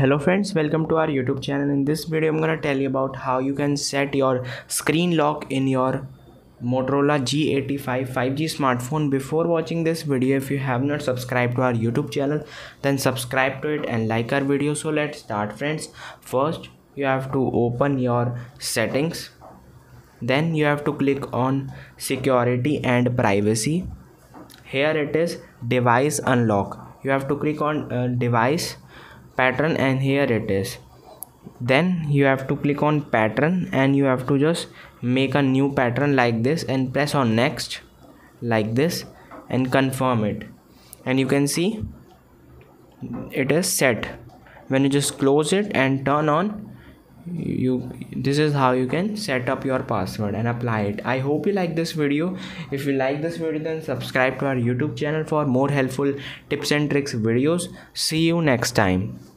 hello friends welcome to our youtube channel. In this video i'm gonna tell you about how you can set your screen lock in your motorola g85 5g smartphone. Before watching this video if you have not subscribed to our youtube channel then subscribe to it and like our video. So let's start friends. First you have to open your settings. Then you have to click on security and privacy. Here it is device unlock. You have to click on uh, device pattern and here it is. Then you have to click on pattern and you have to just make a new pattern like this and press on next like this and confirm it. And you can see it is set. When you just close it and turn on you this is how you can set up your password and apply it. I hope you like this video. If you like this video then subscribe to our youtube channel for more helpful tips and tricks videos. See you next time